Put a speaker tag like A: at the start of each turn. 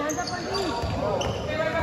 A: Anda por aquí.